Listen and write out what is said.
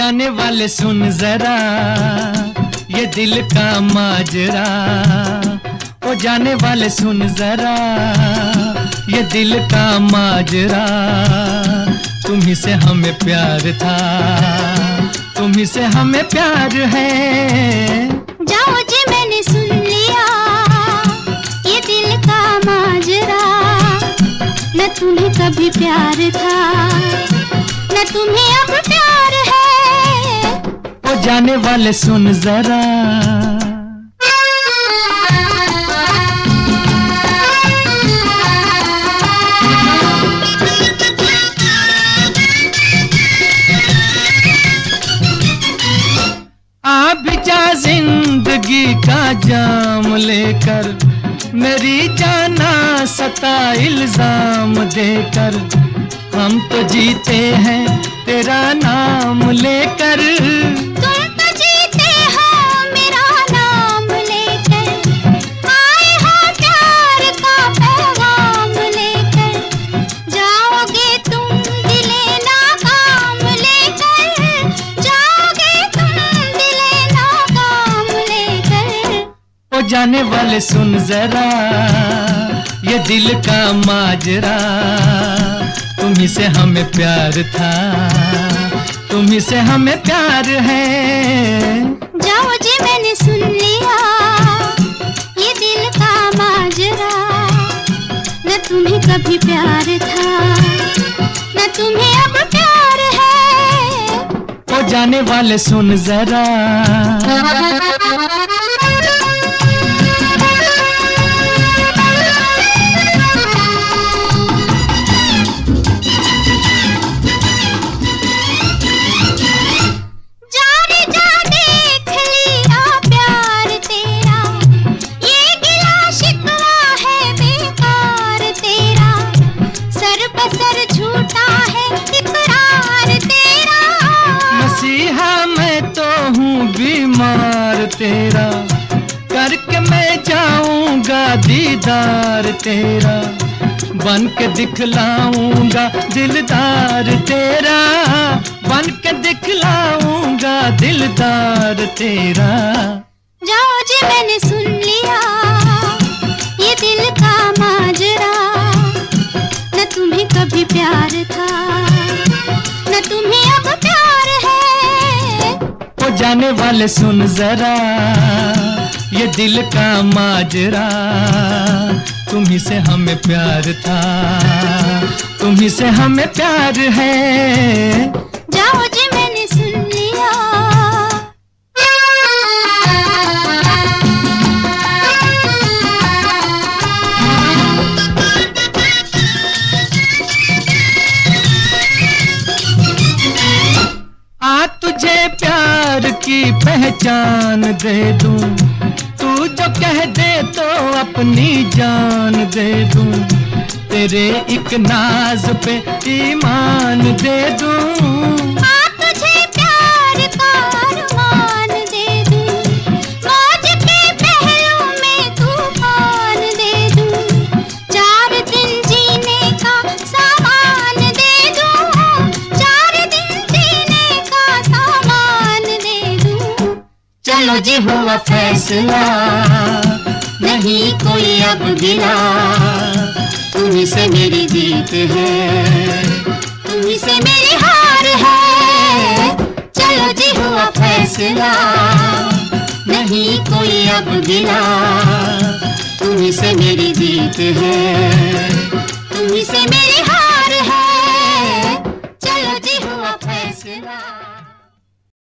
जाने वाले सुन जरा, ये दिल का माजरा। ओ जाने वाले सुन जरा, ये दिल का माजरा। तुम्ही से हमें प्यार था तुम्ही से हमें प्यार है। जाओ जी, मैंने सुन लिया, ये दिल का माजरा। न तुम्हें कभी प्यार था, न तुम्हें अब प्यार जाने वाले सुन जरा। आप जा ज़िंदगी का जाम लेकर, मेरी जाना सता इल्ज़ाम देकर, हम तो जीते हैं तेरा नाम लेकर। जाने वाले सुन जरा ये दिल का माजरा। तुम्ही से हमें प्यार था तुम्ही से हमें प्यार है। जाओ जी मैंने सुन लिया ये दिल का माजरा। न तुम्हें कभी प्यार था न तुम्हें अब प्यार है। ओ जाने वाले सुन जरा। बीमार तेरा। करके मैं जाऊँगा दीदार तेरा। बन के दिखलाऊँगा दिलदार तेरा। बन के दिखलाऊँगा दिलदार तेरा। जाओ जी, मैंने सुन जाने वाले सुन जरा, ये दिल का माजरा। तुम्ही से हमें प्यार था तुम्ही से हमें प्यार है। जाओ जी की पहचान दे दूँ। तू जो कह दे तो अपनी जान दे दूँ। तेरे एक नाज पे ईमान दे दूँ। चलो जी हुआ फैसला, नहीं कोई अब गिला। तुम्ही से मेरी जीत है तुम्ही से मेरी हार है। चलो जी, हुआ फैसला, नहीं कोई अब गिला। तुम्ही से मेरी जीत है तुम्ही से मेरी हार